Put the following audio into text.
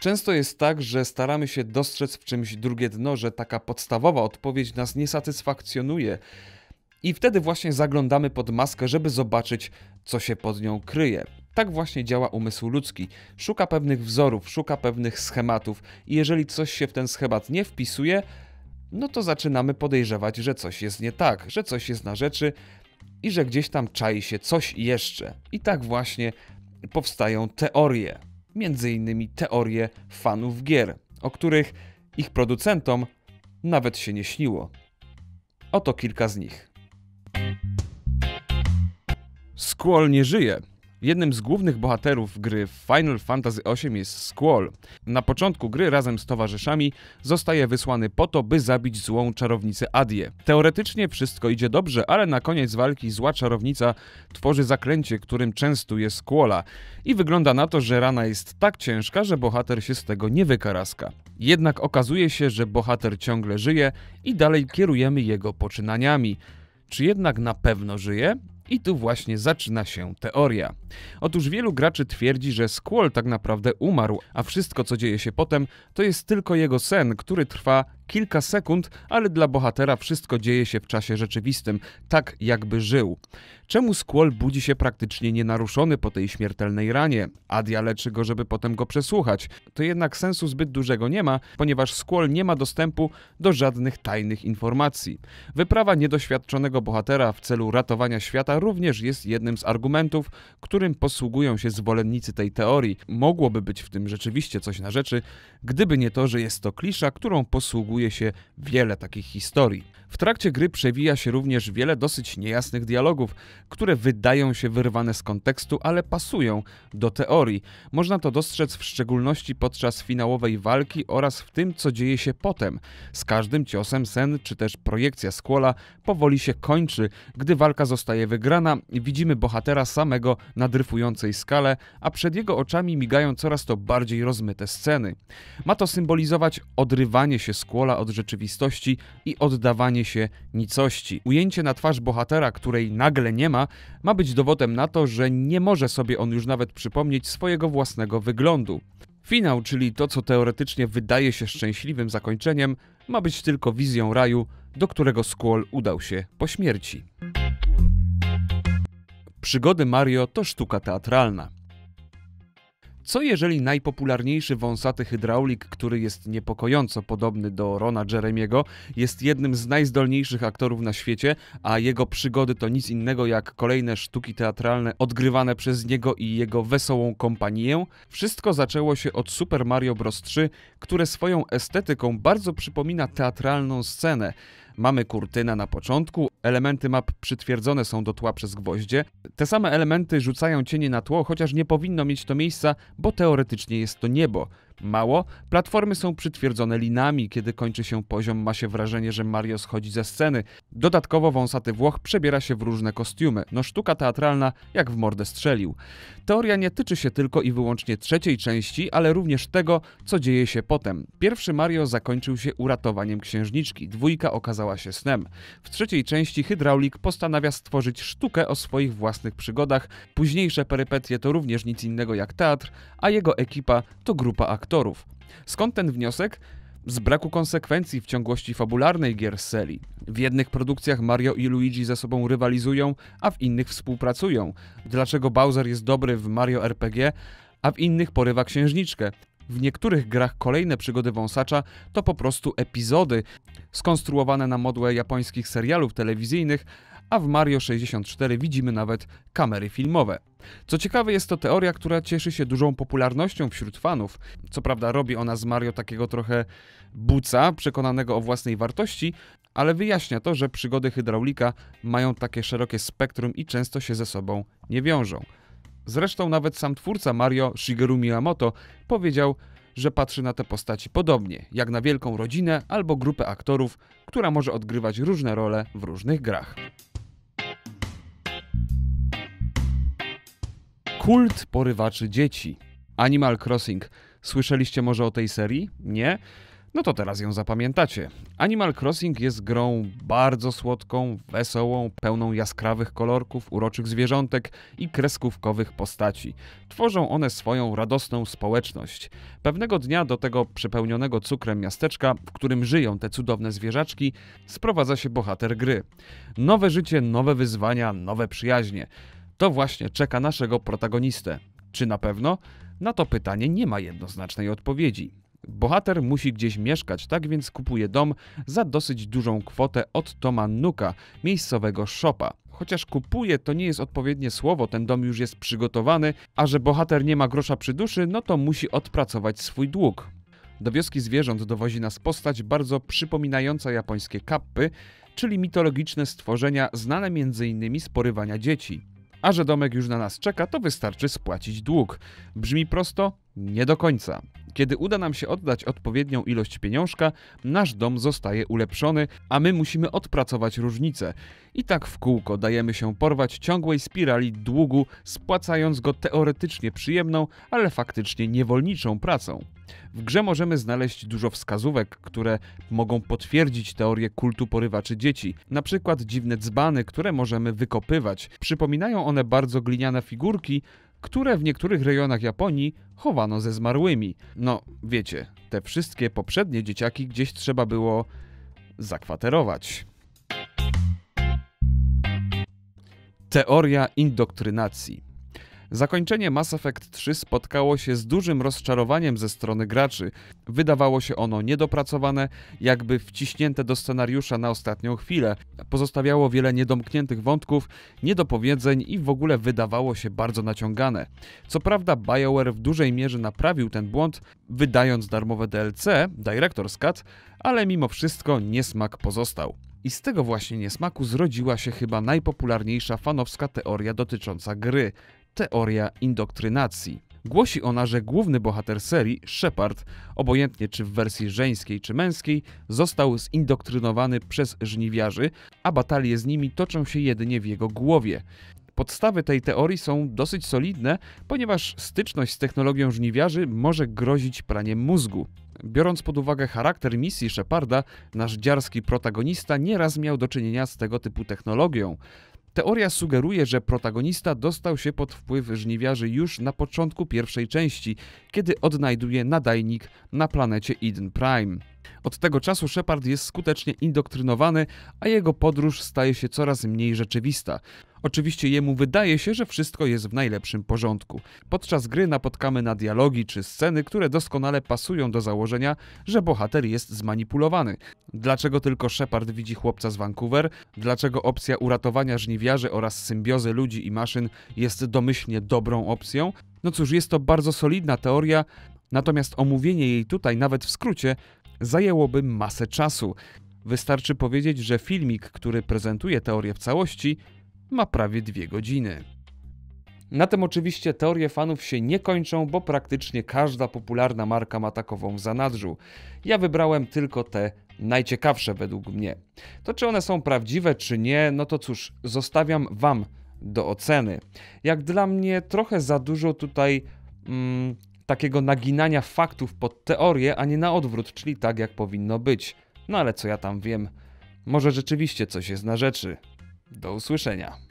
Często jest tak, że staramy się dostrzec w czymś drugie dno, że taka podstawowa odpowiedź nas nie satysfakcjonuje. I wtedy właśnie zaglądamy pod maskę, żeby zobaczyć, co się pod nią kryje. Tak właśnie działa umysł ludzki. Szuka pewnych wzorów, szuka pewnych schematów, i jeżeli coś się w ten schemat nie wpisuje, no to zaczynamy podejrzewać, że coś jest nie tak, że coś jest na rzeczy i że gdzieś tam czai się coś jeszcze. I tak właśnie powstają teorie, innymi teorie fanów gier, o których ich producentom nawet się nie śniło. Oto kilka z nich. Squall nie żyje. Jednym z głównych bohaterów gry Final Fantasy VIII jest Squall. Na początku gry razem z towarzyszami zostaje wysłany po to, by zabić złą czarownicę Adię. Teoretycznie wszystko idzie dobrze, ale na koniec walki zła czarownica tworzy zaklęcie, którym częstuje Squalla i wygląda na to, że rana jest tak ciężka, że bohater się z tego nie wykaraska. Jednak okazuje się, że bohater ciągle żyje i dalej kierujemy jego poczynaniami. Czy jednak na pewno żyje? I tu właśnie zaczyna się teoria. Otóż wielu graczy twierdzi, że Squall tak naprawdę umarł, a wszystko co dzieje się potem to jest tylko jego sen, który trwa kilka sekund, ale dla bohatera wszystko dzieje się w czasie rzeczywistym, tak jakby żył. Czemu Squall budzi się praktycznie nienaruszony po tej śmiertelnej ranie? Adia leczy go, żeby potem go przesłuchać. To jednak sensu zbyt dużego nie ma, ponieważ Squall nie ma dostępu do żadnych tajnych informacji. Wyprawa niedoświadczonego bohatera w celu ratowania świata również jest jednym z argumentów, którym posługują się zwolennicy tej teorii. Mogłoby być w tym rzeczywiście coś na rzeczy, gdyby nie to, że jest to klisza, którą posługuje się wiele takich historii. W trakcie gry przewija się również wiele dosyć niejasnych dialogów, które wydają się wyrwane z kontekstu, ale pasują do teorii. Można to dostrzec w szczególności podczas finałowej walki oraz w tym, co dzieje się potem. Z każdym ciosem sen czy też projekcja Squalla powoli się kończy, gdy walka zostaje wygrana widzimy bohatera samego na dryfującej skale, a przed jego oczami migają coraz to bardziej rozmyte sceny. Ma to symbolizować odrywanie się Squalla od rzeczywistości i oddawanie się nicości. Ujęcie na twarz bohatera, której nagle nie ma, ma być dowodem na to, że nie może sobie on już nawet przypomnieć swojego własnego wyglądu. Finał, czyli to, co teoretycznie wydaje się szczęśliwym zakończeniem, ma być tylko wizją raju, do którego Squall udał się po śmierci. Przygody Mario to sztuka teatralna. Co jeżeli najpopularniejszy wąsaty hydraulik, który jest niepokojąco podobny do Rona Jeremiego, jest jednym z najzdolniejszych aktorów na świecie, a jego przygody to nic innego jak kolejne sztuki teatralne odgrywane przez niego i jego wesołą kompanię? Wszystko zaczęło się od Super Mario Bros. 3, które swoją estetyką bardzo przypomina teatralną scenę. Mamy kurtynę na początku, elementy map przytwierdzone są do tła przez gwoździe. Te same elementy rzucają cienie na tło, chociaż nie powinno mieć to miejsca, bo teoretycznie jest to niebo. Mało, platformy są przytwierdzone linami, kiedy kończy się poziom, ma się wrażenie, że Mario schodzi ze sceny. Dodatkowo wąsaty Włoch przebiera się w różne kostiumy. No sztuka teatralna jak w mordę strzelił. Teoria nie tyczy się tylko i wyłącznie trzeciej części, ale również tego, co dzieje się potem. Pierwszy Mario zakończył się uratowaniem księżniczki, dwójka okazała się snem. W trzeciej części Hydraulik postanawia stworzyć sztukę o swoich własnych przygodach. Późniejsze perypetie to również nic innego jak teatr, a jego ekipa to grupa aktorów aktorów. Skąd ten wniosek? Z braku konsekwencji w ciągłości fabularnej gier serii. W jednych produkcjach Mario i Luigi ze sobą rywalizują, a w innych współpracują. Dlaczego Bowser jest dobry w Mario RPG, a w innych porywa księżniczkę? W niektórych grach kolejne przygody wąsacza to po prostu epizody skonstruowane na modłę japońskich serialów telewizyjnych, a w Mario 64 widzimy nawet kamery filmowe. Co ciekawe, jest to teoria, która cieszy się dużą popularnością wśród fanów. Co prawda, robi ona z Mario takiego trochę buca, przekonanego o własnej wartości, ale wyjaśnia to, że przygody hydraulika mają takie szerokie spektrum i często się ze sobą nie wiążą. Zresztą nawet sam twórca Mario, Shigeru Miyamoto, powiedział, że patrzy na te postaci podobnie, jak na wielką rodzinę albo grupę aktorów, która może odgrywać różne role w różnych grach. Kult porywaczy dzieci. Animal Crossing. Słyszeliście może o tej serii? Nie? No to teraz ją zapamiętacie. Animal Crossing jest grą bardzo słodką, wesołą, pełną jaskrawych kolorków, uroczych zwierzątek i kreskówkowych postaci. Tworzą one swoją radosną społeczność. Pewnego dnia do tego przepełnionego cukrem miasteczka, w którym żyją te cudowne zwierzaczki, sprowadza się bohater gry. Nowe życie, nowe wyzwania, nowe przyjaźnie. To właśnie czeka naszego protagonistę. Czy na pewno? Na to pytanie nie ma jednoznacznej odpowiedzi. Bohater musi gdzieś mieszkać, tak więc kupuje dom za dosyć dużą kwotę od Toma Nuka, miejscowego shopa. Chociaż kupuje to nie jest odpowiednie słowo, ten dom już jest przygotowany, a że bohater nie ma grosza przy duszy, no to musi odpracować swój dług. Do wioski zwierząt dowozi nas postać bardzo przypominająca japońskie kappy, czyli mitologiczne stworzenia znane m.in. z porywania dzieci. A że domek już na nas czeka, to wystarczy spłacić dług. Brzmi prosto? Nie do końca. Kiedy uda nam się oddać odpowiednią ilość pieniążka, nasz dom zostaje ulepszony, a my musimy odpracować różnicę. I tak w kółko dajemy się porwać ciągłej spirali długu, spłacając go teoretycznie przyjemną, ale faktycznie niewolniczą pracą. W grze możemy znaleźć dużo wskazówek, które mogą potwierdzić teorię kultu porywaczy dzieci. Na przykład dziwne dzbany, które możemy wykopywać. Przypominają one bardzo gliniane figurki, które w niektórych rejonach Japonii chowano ze zmarłymi. No, wiecie, te wszystkie poprzednie dzieciaki gdzieś trzeba było zakwaterować. Teoria indoktrynacji. Zakończenie Mass Effect 3 spotkało się z dużym rozczarowaniem ze strony graczy. Wydawało się ono niedopracowane, jakby wciśnięte do scenariusza na ostatnią chwilę. Pozostawiało wiele niedomkniętych wątków, niedopowiedzeń i w ogóle wydawało się bardzo naciągane. Co prawda BioWare w dużej mierze naprawił ten błąd, wydając darmowe DLC, Director's Cut, ale mimo wszystko niesmak pozostał. I z tego właśnie niesmaku zrodziła się chyba najpopularniejsza fanowska teoria dotycząca gry teoria indoktrynacji. Głosi ona, że główny bohater serii, Shepard, obojętnie czy w wersji żeńskiej czy męskiej, został zindoktrynowany przez żniwiarzy, a batalie z nimi toczą się jedynie w jego głowie. Podstawy tej teorii są dosyć solidne, ponieważ styczność z technologią żniwiarzy może grozić praniem mózgu. Biorąc pod uwagę charakter misji Sheparda, nasz dziarski protagonista nieraz miał do czynienia z tego typu technologią. Teoria sugeruje, że protagonista dostał się pod wpływ żniwiarzy już na początku pierwszej części, kiedy odnajduje nadajnik na planecie Eden Prime. Od tego czasu Shepard jest skutecznie indoktrynowany, a jego podróż staje się coraz mniej rzeczywista. Oczywiście jemu wydaje się, że wszystko jest w najlepszym porządku. Podczas gry napotkamy na dialogi czy sceny, które doskonale pasują do założenia, że bohater jest zmanipulowany. Dlaczego tylko Shepard widzi chłopca z Vancouver? Dlaczego opcja uratowania żniwiarzy oraz symbiozy ludzi i maszyn jest domyślnie dobrą opcją? No cóż, jest to bardzo solidna teoria, natomiast omówienie jej tutaj, nawet w skrócie, zajęłoby masę czasu. Wystarczy powiedzieć, że filmik, który prezentuje teorię w całości, ma prawie dwie godziny. Na tym oczywiście teorie fanów się nie kończą, bo praktycznie każda popularna marka ma takową w zanadrzu. Ja wybrałem tylko te najciekawsze według mnie. To czy one są prawdziwe, czy nie, no to cóż, zostawiam Wam do oceny. Jak dla mnie trochę za dużo tutaj mm, takiego naginania faktów pod teorię, a nie na odwrót, czyli tak jak powinno być. No ale co ja tam wiem, może rzeczywiście coś jest na rzeczy. Do usłyszenia.